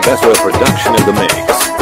Besso production in the mix.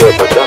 вот это.